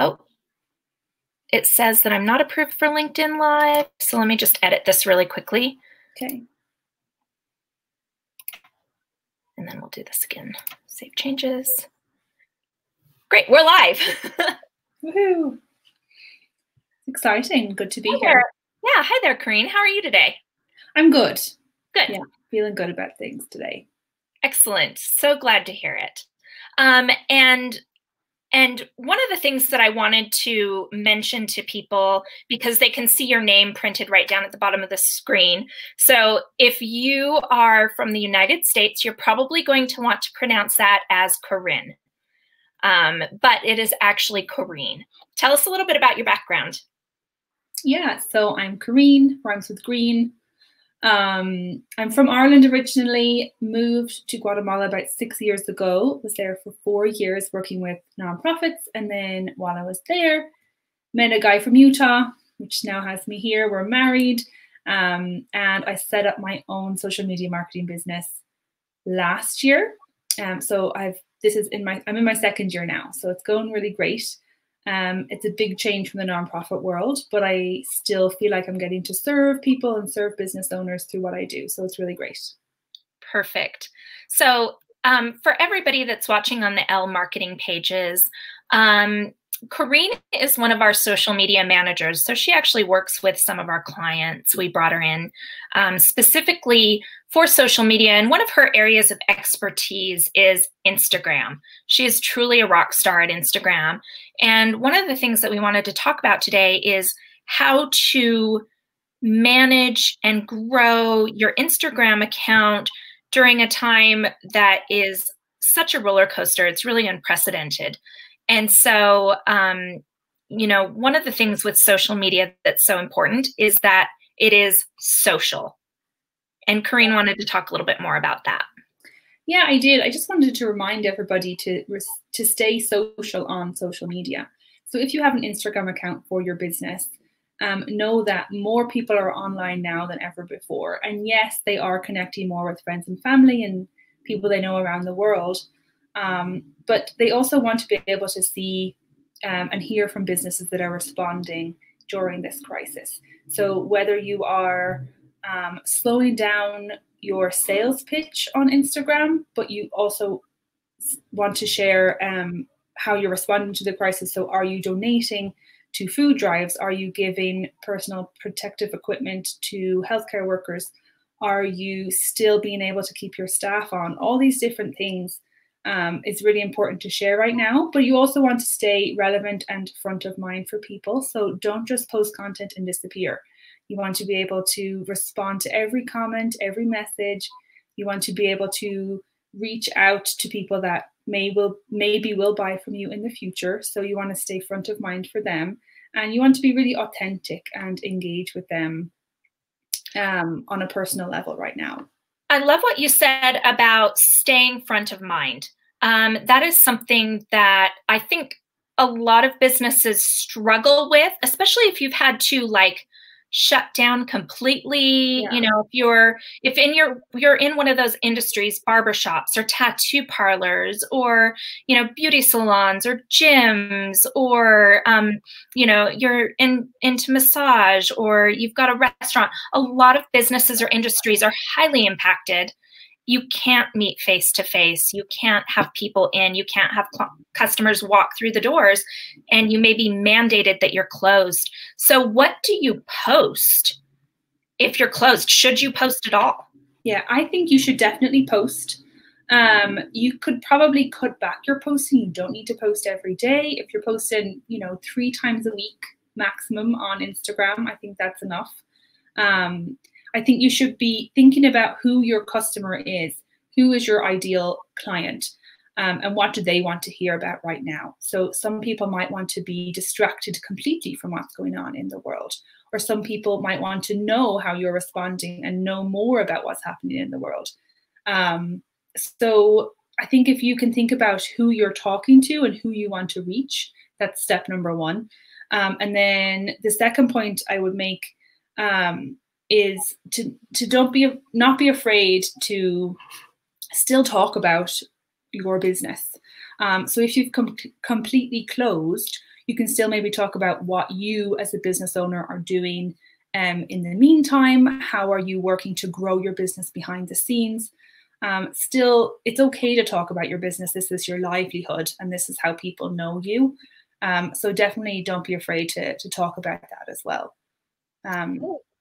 Oh, it says that I'm not approved for LinkedIn Live. So let me just edit this really quickly. Okay. And then we'll do this again. Save changes. Great, we're live. Woohoo! Exciting. Good to be hi here. There. Yeah, hi there, Corinne. How are you today? I'm good. Good. Yeah, feeling good about things today. Excellent. So glad to hear it. Um, and and one of the things that I wanted to mention to people, because they can see your name printed right down at the bottom of the screen. So if you are from the United States, you're probably going to want to pronounce that as Corinne. Um, but it is actually Corrine. Tell us a little bit about your background. Yeah, so I'm Karine, rhymes with green. Um, I'm from Ireland originally, moved to Guatemala about six years ago, was there for four years working with nonprofits. And then while I was there, met a guy from Utah, which now has me here. We're married. Um, and I set up my own social media marketing business last year. Um, so I've this is in my I'm in my second year now, so it's going really great. Um, it's a big change from the nonprofit world, but I still feel like I'm getting to serve people and serve business owners through what I do. So it's really great. Perfect. So um, for everybody that's watching on the Elle marketing pages, um, Corinne is one of our social media managers. So she actually works with some of our clients. We brought her in um, specifically for social media. And one of her areas of expertise is Instagram. She is truly a rock star at Instagram. And one of the things that we wanted to talk about today is how to manage and grow your Instagram account during a time that is such a roller coaster. It's really unprecedented. And so, um, you know, one of the things with social media that's so important is that it is social. And Corinne wanted to talk a little bit more about that. Yeah, I did. I just wanted to remind everybody to to stay social on social media. So if you have an Instagram account for your business, um, know that more people are online now than ever before. And yes, they are connecting more with friends and family and people they know around the world. Um, but they also want to be able to see um, and hear from businesses that are responding during this crisis. So whether you are um, slowing down your sales pitch on Instagram, but you also want to share um, how you're responding to the crisis. So are you donating to food drives? Are you giving personal protective equipment to healthcare workers? Are you still being able to keep your staff on? All these different things um, is really important to share right now, but you also want to stay relevant and front of mind for people. So don't just post content and disappear. You want to be able to respond to every comment, every message. You want to be able to reach out to people that may will maybe will buy from you in the future. So you want to stay front of mind for them, and you want to be really authentic and engage with them um, on a personal level right now. I love what you said about staying front of mind. Um, that is something that I think a lot of businesses struggle with, especially if you've had to like shut down completely yeah. you know if you're if in your you're in one of those industries barbershops or tattoo parlors or you know beauty salons or gyms or um, you know you're in into massage or you've got a restaurant a lot of businesses or industries are highly impacted you can't meet face to face. You can't have people in. You can't have customers walk through the doors, and you may be mandated that you're closed. So, what do you post if you're closed? Should you post at all? Yeah, I think you should definitely post. Um, you could probably cut back your posting. You don't need to post every day. If you're posting, you know, three times a week maximum on Instagram, I think that's enough. Um, I think you should be thinking about who your customer is, who is your ideal client, um, and what do they want to hear about right now. So some people might want to be distracted completely from what's going on in the world, or some people might want to know how you're responding and know more about what's happening in the world. Um, so I think if you can think about who you're talking to and who you want to reach, that's step number one. Um, and then the second point I would make um, is to to don't be not be afraid to still talk about your business. Um, so if you've com- completely closed, You can still maybe talk about what you as a business owner are doing um, in the meantime. How are you working to grow your business behind the scenes? Um, still, it's okay to talk about your business. This is your livelihood, and this is how people know you. Um, so definitely don't be afraid to, to talk about that as well.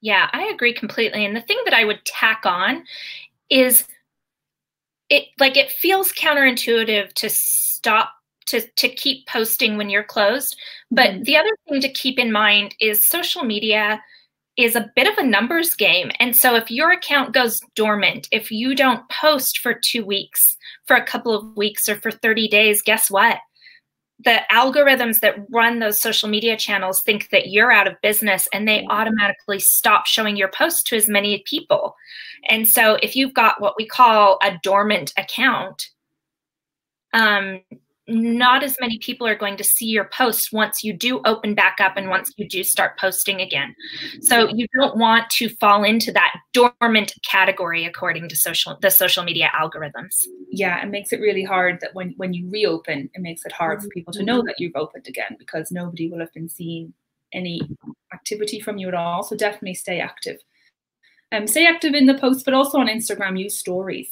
Yeah, I agree completely. And the thing that I would tack on is it like it feels counterintuitive to stop to to keep posting when you're closed. But mm-hmm. the other thing to keep in mind is social media is a bit of a numbers game. And so if your account goes dormant, if you don't post for 2 weeks, for a couple of weeks or for 30 days, guess what? The algorithms that run those social media channels think that you're out of business and they automatically stop showing your post to as many people. And so if you've got what we call a dormant account, um, not as many people are going to see your posts once you do open back up and once you do start posting again. So you don't want to fall into that dormant category according to social the social media algorithms. Yeah, it makes it really hard that when when you reopen, it makes it hard for people to know that you've opened again because nobody will have been seeing any activity from you at all. So definitely stay active. Um, stay active in the posts, but also on Instagram, use stories.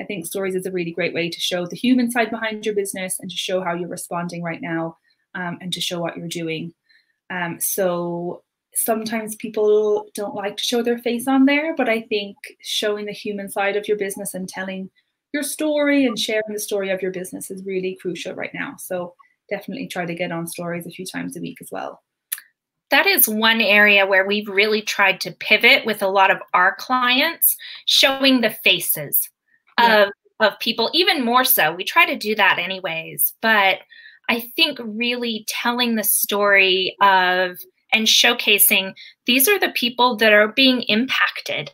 I think stories is a really great way to show the human side behind your business and to show how you're responding right now um, and to show what you're doing. Um, so sometimes people don't like to show their face on there, but I think showing the human side of your business and telling your story and sharing the story of your business is really crucial right now. So definitely try to get on stories a few times a week as well. That is one area where we've really tried to pivot with a lot of our clients, showing the faces yeah. of of people even more so. We try to do that anyways but i think really telling the story of and showcasing these are the people that are being impacted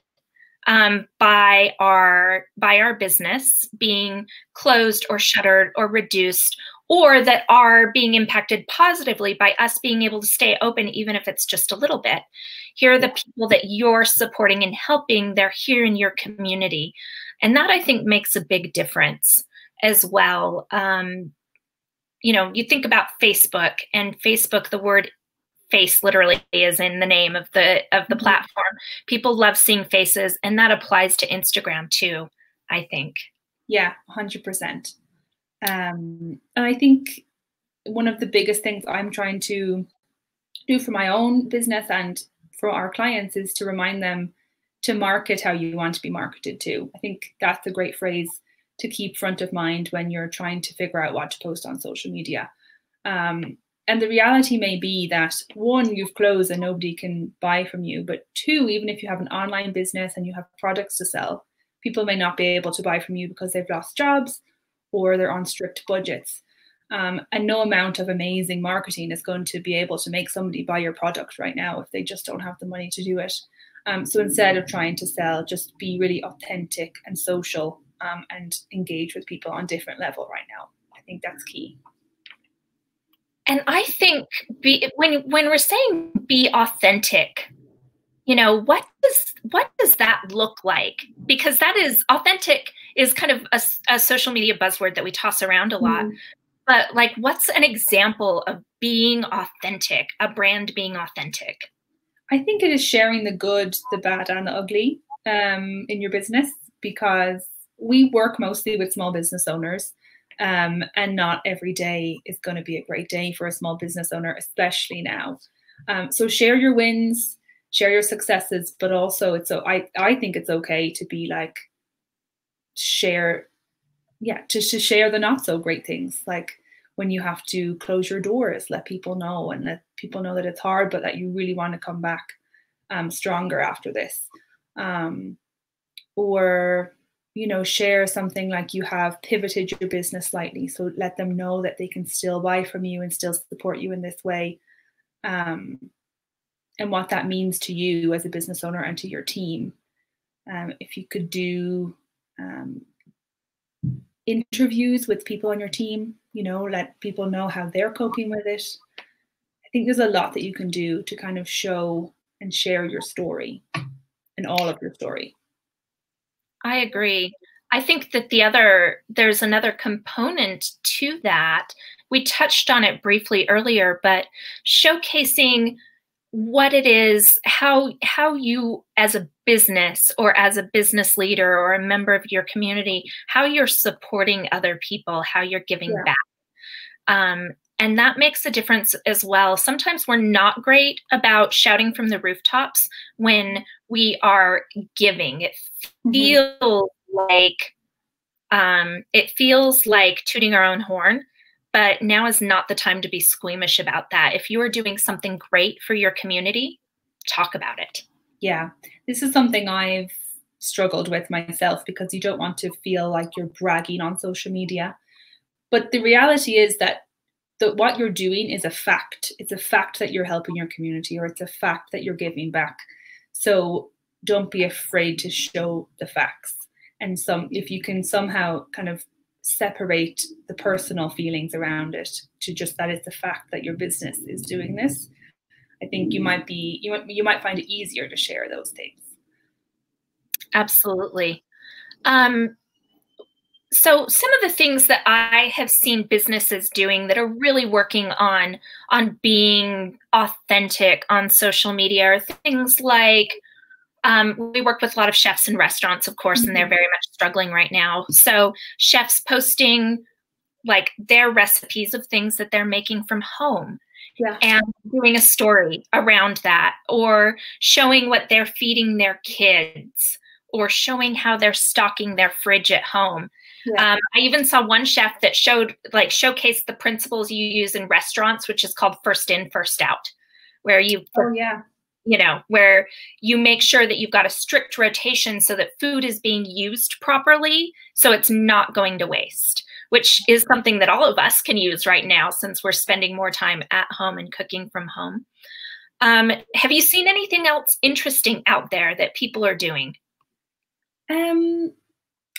um, by our by our business being closed or shuttered or reduced or that are being impacted positively by us being able to stay open even if it's just a little bit. Here are the people that you're supporting and helping. They're here in your community and that I think makes a big difference as well. Um, you know, you think about Facebook and Facebook, the word face literally is in the name of the of the mm-hmm. platform. People love seeing faces, and that applies to Instagram too. I think. Yeah, hundred um, percent. And I think one of the biggest things I'm trying to do for my own business and for our clients is to remind them to market how you want to be marketed to. I think that's a great phrase to keep front of mind when you're trying to figure out what to post on social media. Um, and the reality may be that one, you've closed and nobody can buy from you. But two, even if you have an online business and you have products to sell, people may not be able to buy from you because they've lost jobs or they're on strict budgets. Um, and no amount of amazing marketing is going to be able to make somebody buy your product right now if they just don't have the money to do it. Um, so instead of trying to sell, just be really authentic and social um, and engage with people on different level right now. I think that's key. And I think be, when when we're saying be authentic, you know what does what does that look like? Because that is authentic is kind of a, a social media buzzword that we toss around a lot. Mm. But like, what's an example of being authentic? A brand being authentic? I think it is sharing the good, the bad, and the ugly um, in your business because we work mostly with small business owners. Um, and not every day is going to be a great day for a small business owner, especially now. Um, so share your wins, share your successes, but also it's so I I think it's okay to be like share, yeah, to, to share the not so great things. Like when you have to close your doors, let people know and let people know that it's hard, but that you really want to come back um, stronger after this. Um, or, you know, share something like you have pivoted your business slightly. So let them know that they can still buy from you and still support you in this way. Um, and what that means to you as a business owner and to your team. Um, if you could do um, interviews with people on your team, you know, let people know how they're coping with it. I think there's a lot that you can do to kind of show and share your story and all of your story. I agree. I think that the other, there's another component to that, we touched on it briefly earlier, but showcasing what it is how how you as a business or as a business leader or a member of your community how you're supporting other people how you're giving yeah. back um, and that makes a difference as well sometimes we're not great about shouting from the rooftops when we are giving it mm-hmm. feels mm-hmm. like um, it feels like tooting our own horn but now is not the time to be squeamish about that. If you are doing something great for your community, talk about it. Yeah, this is something I've struggled with myself because you don't want to feel like you're bragging on social media. But the reality is that what you're doing is a fact. It's a fact that you're helping your community or it's a fact that you're giving back. So don't be afraid to show the facts. And some if you can somehow kind of separate the personal feelings around it to just that it's the fact that your business is doing this i think you might be you might, you might find it easier to share those things. Absolutely. Um, so some of the things that i have seen businesses doing that are really working on on being authentic on social media are things like um, we work with a lot of chefs and restaurants, of course, mm-hmm. and they're mm-hmm. very much struggling right now. So chefs posting like their recipes of things that they're making from home. Yeah. And doing a story around that, or showing what they're feeding their kids, or showing how they're stocking their fridge at home. Yeah. Um, I even saw one chef that showed, like, showcased the principles you use in restaurants, which is called first in, first out, where you oh, yeah you know, where you make sure that you've got a strict rotation so that food is being used properly, so it's not going to waste, which is something that all of us can use right now since we're spending more time at home and cooking from home. Um, have you seen anything else interesting out there that people are doing? Um,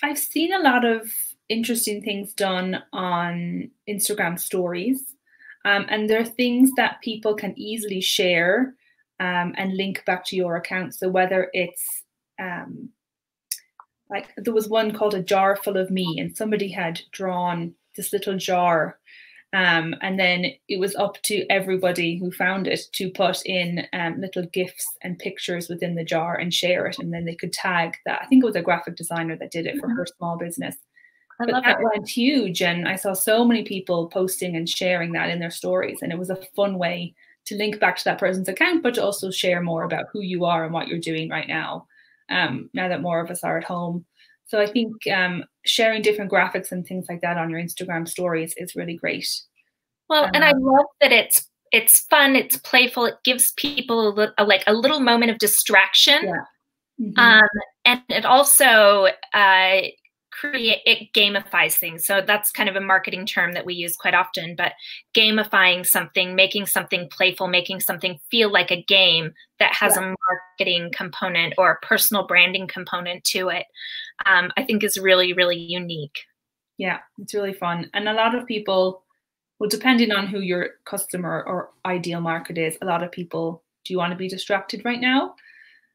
I've seen a lot of interesting things done on Instagram stories. Um, and there are things that people can easily share um, and link back to your account. So whether it's um, like there was one called a jar full of me, and somebody had drawn this little jar. Um, and then it was up to everybody who found it to put in um, little gifts and pictures within the jar and share it. And then they could tag that. I think it was a graphic designer that did it for mm-hmm. her small business. I but that it. went huge. And I saw so many people posting and sharing that in their stories. And it was a fun way to link back to that person's account, but to also share more about who you are and what you're doing right now. Um, now that more of us are at home. So I think um, sharing different graphics and things like that on your Instagram stories is really great. Well, um, and I um, love that it's it's fun, it's playful, it gives people a, a, like a little moment of distraction. Yeah. Mm-hmm. Um, and it also uh, create it gamifies things. So that's kind of a marketing term that we use quite often but gamifying something making something playful making something feel like a game that has yeah. a marketing component or a personal branding component to it um, i think is really really unique. Yeah it's really fun. And a lot of people well depending on who your customer or ideal market is a lot of people do you want to be distracted right now?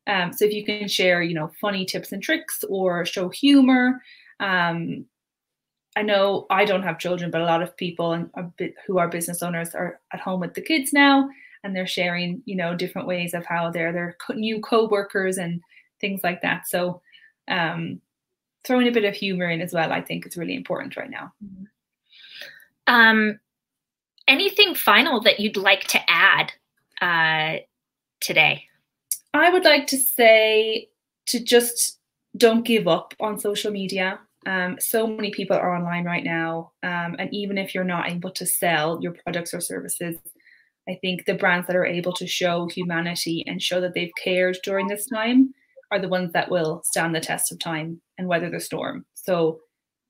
Um, so if you can share, you know, funny tips and tricks or show humor, um, I know I don't have children, but a lot of people and who are business owners are at home with the kids now, and they're sharing, you know, different ways of how they're their new co-workers and things like that. So, um, throwing a bit of humor in as well, I think, is really important right now. Mm-hmm. Um, anything final that you'd like to add uh, today? I would like to say to just don't give up on social media. Um, so many people are online right now. Um, and even if you're not able to sell your products or services, I think the brands that are able to show humanity and show that they've cared during this time are the ones that will stand the test of time and weather the storm. So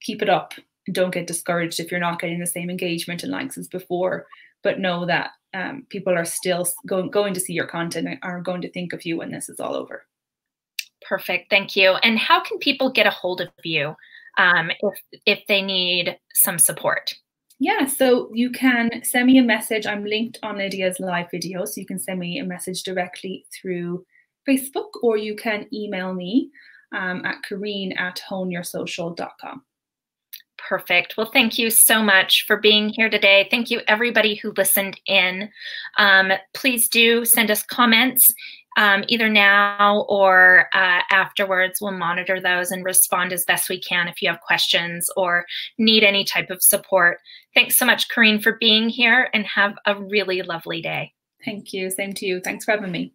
keep it up don't get discouraged if you're not getting the same engagement and likes as before. But know that um, people are still going to see your content and are going to think of you when this is all over. Perfect, thank you. And how can people get a hold of you? Um, if if they need some support? Yeah, so you can send me a message. I'm linked on Lydia's live video, so you can send me a message directly through Facebook or you can email me um, at Corinne at honeyoursocial.com. Perfect. Well, thank you so much for being here today. Thank you, everybody who listened in. Um, please do send us comments um, either now or uh, afterwards. We'll monitor those and respond as best we can if you have questions or need any type of support. Thanks so much, Corinne, for being here and have a really lovely day. Thank you. Same to you. Thanks for having me.